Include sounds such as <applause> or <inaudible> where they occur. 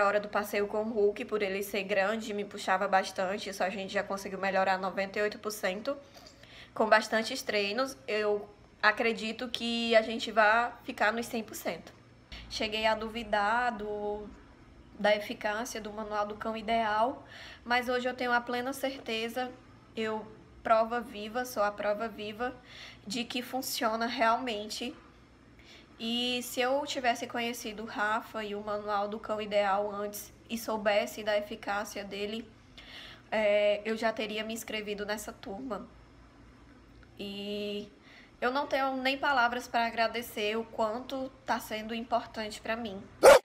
A hora do passeio com o Hulk, por ele ser grande, me puxava bastante, isso a gente já conseguiu melhorar 98%. Com bastantes treinos, eu acredito que a gente vai ficar nos 100%. Cheguei a duvidar do, da eficácia do Manual do Cão Ideal, mas hoje eu tenho a plena certeza, eu prova viva, sou a prova viva de que funciona realmente. E se eu tivesse conhecido o Rafa e o Manual do Cão Ideal antes e soubesse da eficácia dele, é, eu já teria me inscrevido nessa turma. E eu não tenho nem palavras para agradecer o quanto está sendo importante para mim. <laughs>